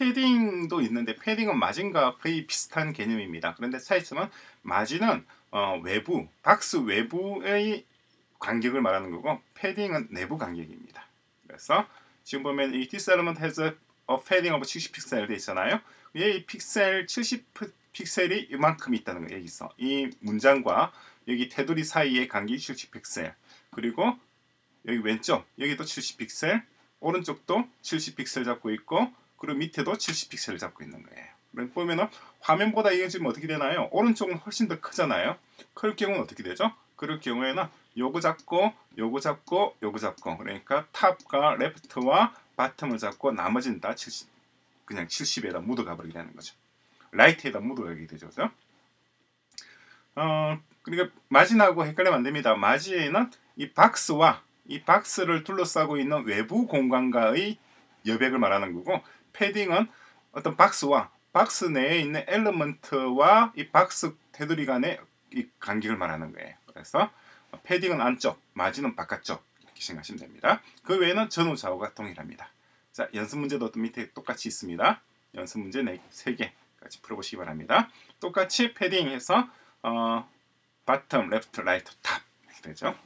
패딩도 있는데 패딩은 마진과 거의 비슷한 개념입니다. 그런데 차이점은 마진은 어, 외부 박스 외부의 간격을 말하는 거고 패딩은 내부 간격입니다. 그래서 지금 보면 이 element has a padding of 70 픽셀 돼 있잖아요. 이 픽셀 70 픽셀이 이만큼 있다는 거 여기서 이 문장과 여기 테두리 사이의 간격이 70 픽셀 그리고 여기 왼쪽 여기도 70 픽셀 오른쪽도 70 픽셀 잡고 있고 그리고 밑에도 70 픽셀을 잡고 있는 거예요. 보면은 화면보다 이게 지금 어떻게 되나요? 오른쪽은 훨씬 더 크잖아요. 클 경우는 어떻게 되죠? 그럴 경우에는 요거 잡고 요거 잡고 요거 잡고 그러니까 top과 left와 bottom을 잡고 나머지는 다 70, 그냥 70에다 묻어가 버리게 되는 거죠. right에다 묻어가게 되죠. 그죠? 어, 그러니까 margin하고 헷갈리면 안 됩니다. 마진은 이 박스와 이 박스를 둘러싸고 있는 외부 공간과의 여백을 말하는 거고 패딩은 어떤 박스와 박스 내에 있는 엘리먼트와 이 박스 테두리 간의 이 간격을 말하는 거예요. 그래서 패딩은 안쪽, 마진은 바깥쪽 이렇게 생각하시면 됩니다. 그 외에는 전후 좌우가 동일합니다. 자 연습 문제도 밑에 똑같이 있습니다. 연습 문제 3개 같이 풀어보시기 바랍니다. 똑같이 패딩해서 어, 바텀, 레프트, 라이트, 탑 이렇게 되죠.